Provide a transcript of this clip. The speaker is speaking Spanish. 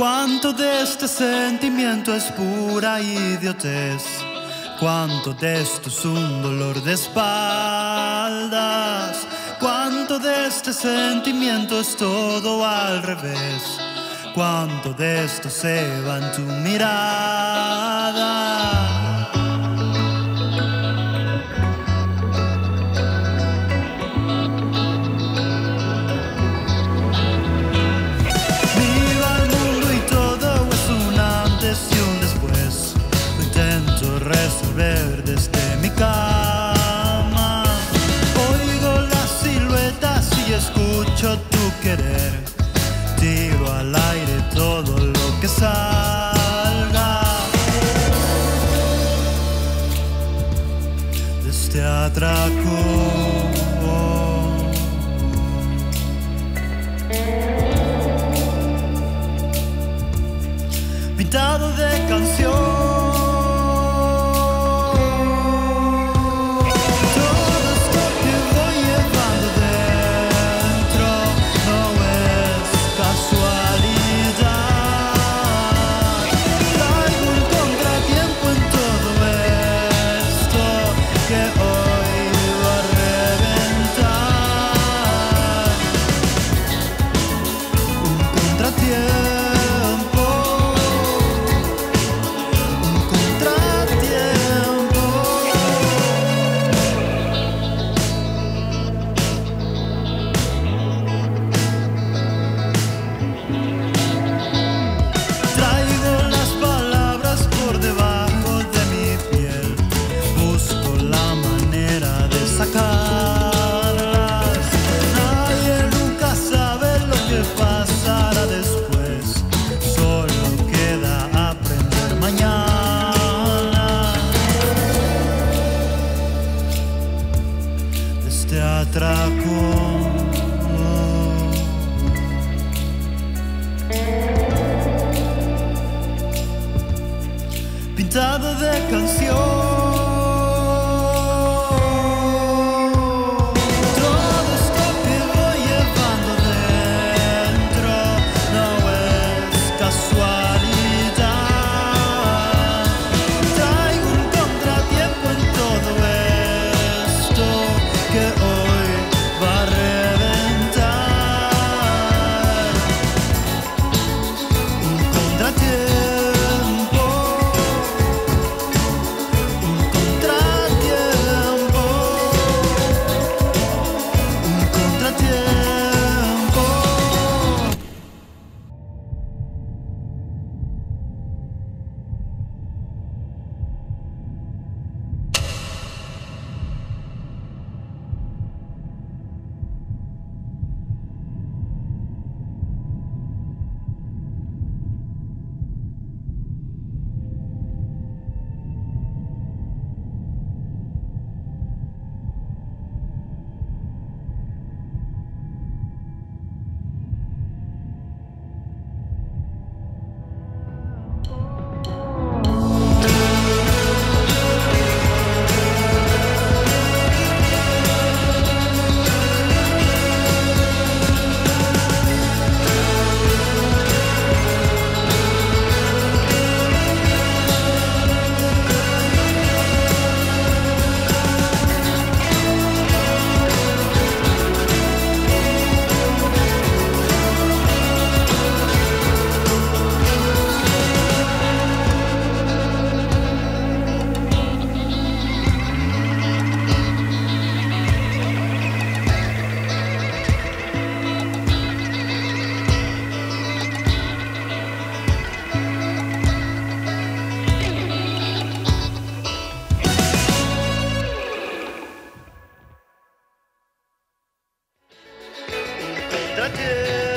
Cuánto de este sentimiento es pura idiotez. Cuánto de esto es un dolor de espaldas. Cuánto de este sentimiento es todo al revés. Cuánto de esto se va en tu mirada. que salga de este atraco. Trate